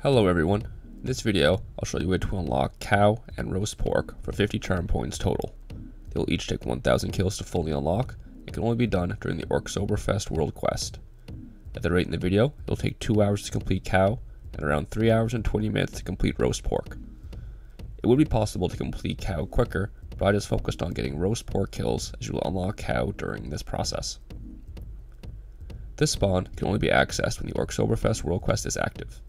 Hello everyone, in this video I'll show you how to unlock cow and roast pork for 50 charm points total. They will each take 1000 kills to fully unlock and can only be done during the Orcsoberfest World Quest. At the rate in the video, it'll take 2 hours to complete cow and around 3 hours and 20 minutes to complete roast pork. It would be possible to complete cow quicker, but I just focused on getting roast pork kills as you will unlock cow during this process. This spawn can only be accessed when the Orcsoberfest World Quest is active.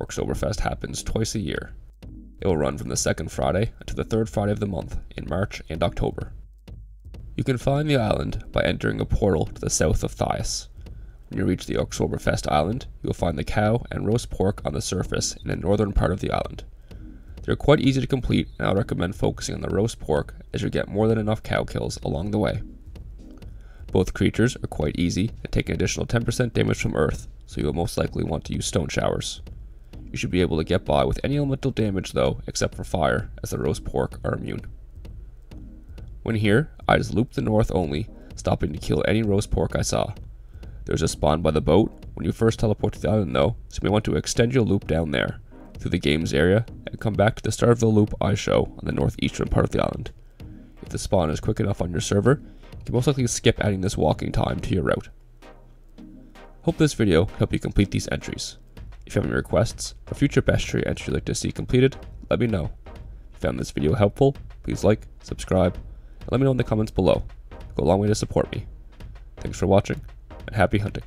Orcsoberfest happens twice a year. It will run from the second Friday to the third Friday of the month in March and October. You can find the island by entering a portal to the south of Thais. When you reach the Orcsoberfest island, you will find the cow and roast pork on the surface in the northern part of the island. They are quite easy to complete and I would recommend focusing on the roast pork as you get more than enough cow kills along the way. Both creatures are quite easy and take an additional 10% damage from earth, so you will most likely want to use stone showers. You should be able to get by with any elemental damage though, except for fire, as the roast pork are immune. When here, I just loop the north only, stopping to kill any roast pork I saw. There's a spawn by the boat when you first teleport to the island though, so you may want to extend your loop down there, through the games area, and come back to the start of the loop I show on the northeastern part of the island. If the spawn is quick enough on your server, you can most likely skip adding this walking time to your route. Hope this video helped you complete these entries. If you have any requests or future bestiary entries you'd like to see completed, let me know. If you found this video helpful, please like, subscribe, and let me know in the comments below. It go a long way to support me. Thanks for watching, and happy hunting.